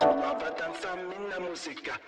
Vamos a danzar en la música.